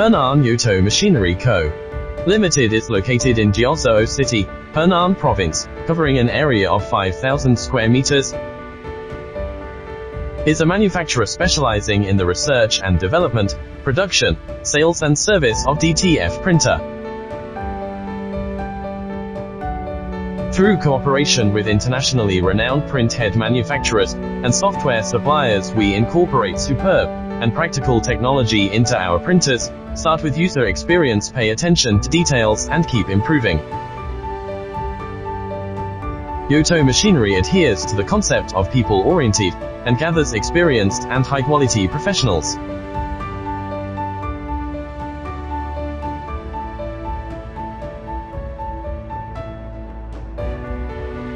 Henan Yuto Machinery Co. Limited is located in Jiuzhou City, Henan Province, covering an area of 5,000 square meters. Is a manufacturer specializing in the research and development, production, sales and service of DTF printer. Through cooperation with internationally renowned printhead manufacturers and software suppliers, we incorporate superb and practical technology into our printers, start with user experience, pay attention to details, and keep improving. Yoto Machinery adheres to the concept of people-oriented and gathers experienced and high-quality professionals.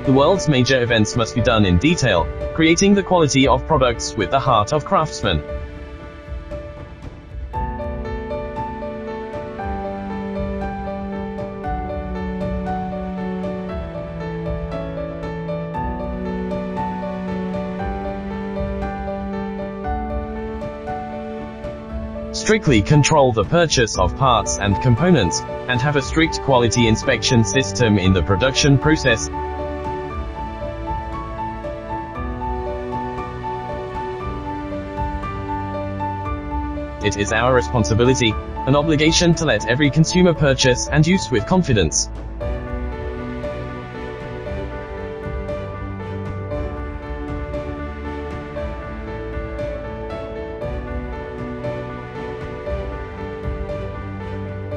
The world's major events must be done in detail, creating the quality of products with the heart of craftsmen. Strictly control the purchase of parts and components, and have a strict quality inspection system in the production process. It is our responsibility, an obligation to let every consumer purchase and use with confidence.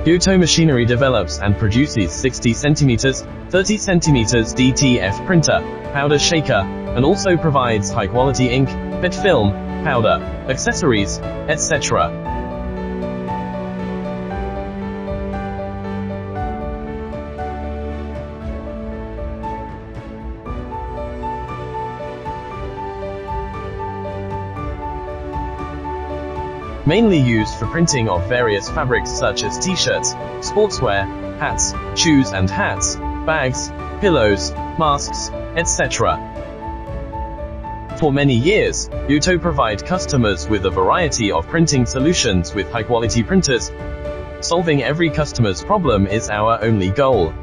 Yuto Machinery develops and produces 60 cm, 30 cm DTF printer, powder shaker, and also provides high-quality ink, PET film, powder, accessories, etc. mainly used for printing of various fabrics such as t-shirts, sportswear, hats, shoes and hats, bags, pillows, masks, etc. For many years, Uto provide customers with a variety of printing solutions with high-quality printers. Solving every customer's problem is our only goal.